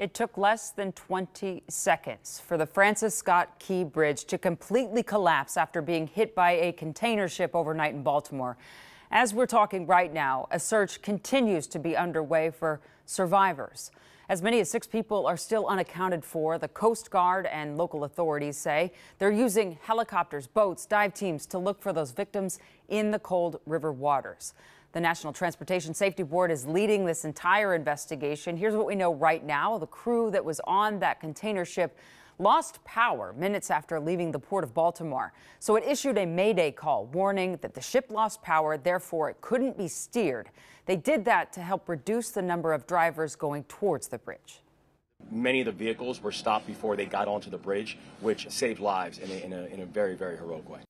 It took less than 20 seconds for the Francis Scott Key Bridge to completely collapse after being hit by a container ship overnight in Baltimore. As we're talking right now, a search continues to be underway for survivors. As many as six people are still unaccounted for. The Coast Guard and local authorities say they're using helicopters, boats, dive teams to look for those victims in the cold river waters. The National Transportation Safety Board is leading this entire investigation. Here's what we know right now. The crew that was on that container ship lost power minutes after leaving the port of Baltimore. So it issued a mayday call warning that the ship lost power, therefore it couldn't be steered. They did that to help reduce the number of drivers going towards the bridge. Many of the vehicles were stopped before they got onto the bridge, which saved lives in a, in a, in a very, very heroic way.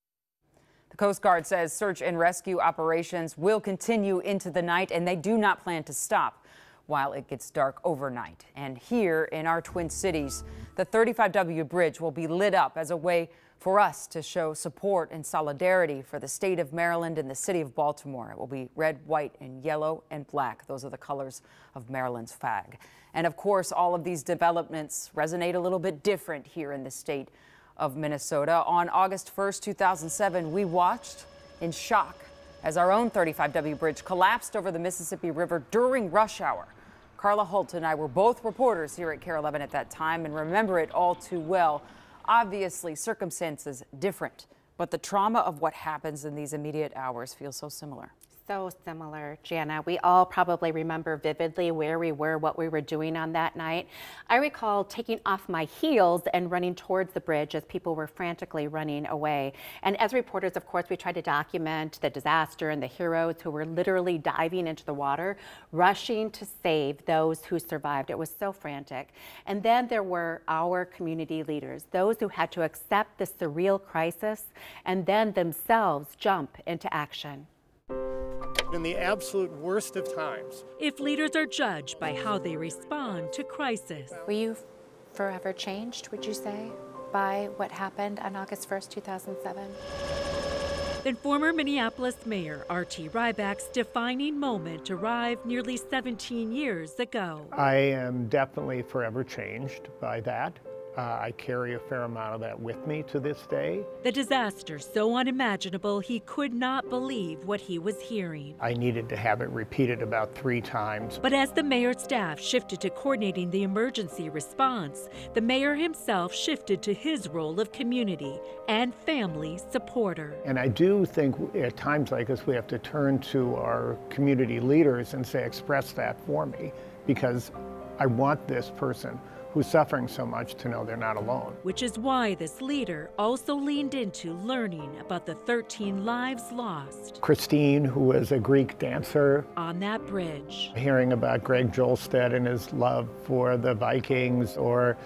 The Coast Guard says search and rescue operations will continue into the night, and they do not plan to stop while it gets dark overnight. And here in our Twin Cities, the 35W bridge will be lit up as a way for us to show support and solidarity for the state of Maryland and the city of Baltimore. It will be red, white, and yellow and black. Those are the colors of Maryland's flag. And of course, all of these developments resonate a little bit different here in the state of Minnesota. On August 1st, 2007, we watched in shock as our own 35W bridge collapsed over the Mississippi River during rush hour. Karla Hult and I were both reporters here at KARE 11 at that time and remember it all too well. Obviously, circumstances different, but the trauma of what happens in these immediate hours feels so similar so similar, Jana. We all probably remember vividly where we were, what we were doing on that night. I recall taking off my heels and running towards the bridge as people were frantically running away. And as reporters, of course, we tried to document the disaster and the heroes who were literally diving into the water, rushing to save those who survived. It was so frantic. And then there were our community leaders, those who had to accept the surreal crisis and then themselves jump into action in the absolute worst of times. If leaders are judged by how they respond to crisis. Were you forever changed, would you say, by what happened on August 1st, 2007? Then former Minneapolis Mayor R.T. Rybak's defining moment arrived nearly 17 years ago. I am definitely forever changed by that. Uh, I carry a fair amount of that with me to this day. The disaster so unimaginable he could not believe what he was hearing. I needed to have it repeated about three times. But as the mayor's staff shifted to coordinating the emergency response, the mayor himself shifted to his role of community and family supporter. And I do think at times like this we have to turn to our community leaders and say, express that for me, because I want this person who's suffering so much to know they're not alone. Which is why this leader also leaned into learning about the 13 lives lost. Christine, who was a Greek dancer. On that bridge. Hearing about Greg Jolstad and his love for the Vikings or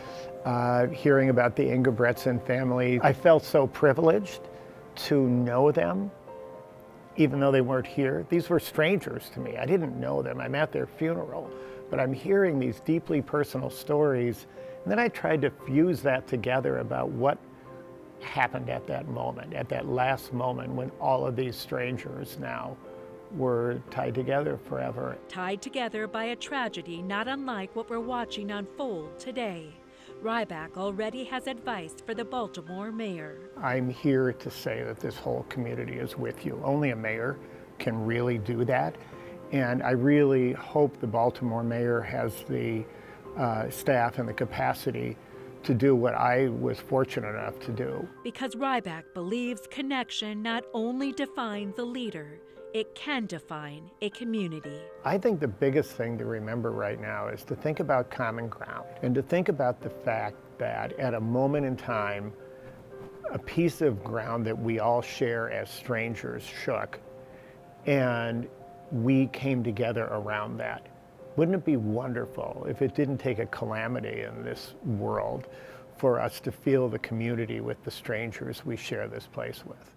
uh, hearing about the Engebretsen family. I felt so privileged to know them even though they weren't here. These were strangers to me. I didn't know them. I'm at their funeral but I'm hearing these deeply personal stories. And then I tried to fuse that together about what happened at that moment, at that last moment when all of these strangers now were tied together forever. Tied together by a tragedy not unlike what we're watching unfold today. Rybak already has advice for the Baltimore mayor. I'm here to say that this whole community is with you. Only a mayor can really do that. And I really hope the Baltimore mayor has the uh, staff and the capacity to do what I was fortunate enough to do. Because Rybak believes connection not only defines a leader, it can define a community. I think the biggest thing to remember right now is to think about common ground and to think about the fact that at a moment in time, a piece of ground that we all share as strangers shook. And we came together around that. Wouldn't it be wonderful if it didn't take a calamity in this world for us to feel the community with the strangers we share this place with?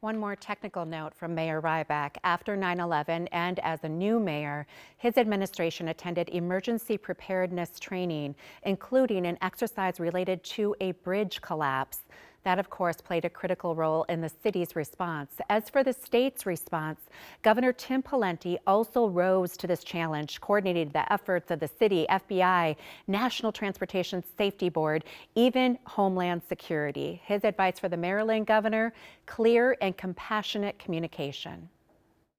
One more technical note from Mayor Rybak. After 9 11 and as a new mayor, his administration attended emergency preparedness training, including an exercise related to a bridge collapse. That, of course, played a critical role in the city's response. As for the state's response, Governor Tim Pawlenty also rose to this challenge, coordinated the efforts of the city, FBI, National Transportation Safety Board, even Homeland Security. His advice for the Maryland governor clear and compassionate communication.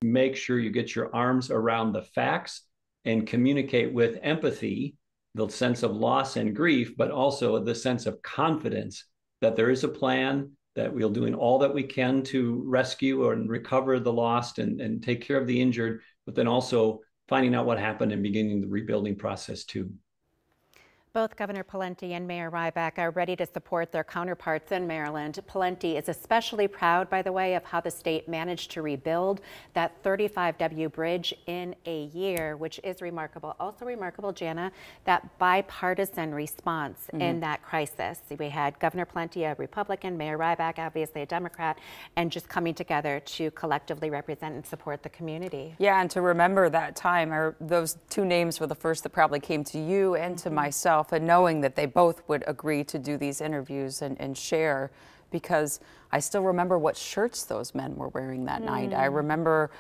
Make sure you get your arms around the facts and communicate with empathy, the sense of loss and grief, but also the sense of confidence that there is a plan, that we're doing all that we can to rescue and recover the lost and, and take care of the injured, but then also finding out what happened and beginning the rebuilding process too. Both Governor Pawlenty and Mayor Rybak are ready to support their counterparts in Maryland. Pawlenty is especially proud, by the way, of how the state managed to rebuild that 35W bridge in a year, which is remarkable. Also remarkable, Jana, that bipartisan response mm -hmm. in that crisis. We had Governor Pawlenty, a Republican, Mayor Rybak, obviously a Democrat, and just coming together to collectively represent and support the community. Yeah, and to remember that time, or those two names were the first that probably came to you and mm -hmm. to mm-hmm. myself and knowing that they both would agree to do these interviews and, and share because I still remember what shirts those men were wearing that mm. night. I remember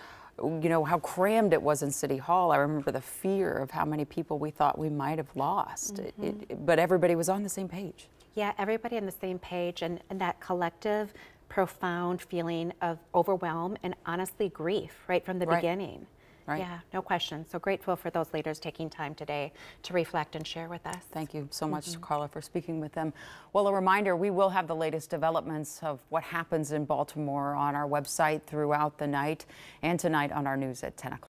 you know how crammed it was in city hall i remember the fear of how many people we thought we might have lost mm -hmm. it, it, but everybody was on the same page yeah everybody on the same page and, and that collective profound feeling of overwhelm and honestly grief right from the right. beginning right? Yeah, no question. So grateful for those leaders taking time today to reflect and share with us. Thank you so much, mm -hmm. Karla, for speaking with them. Well, a reminder, we will have the latest developments of what happens in Baltimore on our website throughout the night and tonight on our news at 10 o'clock.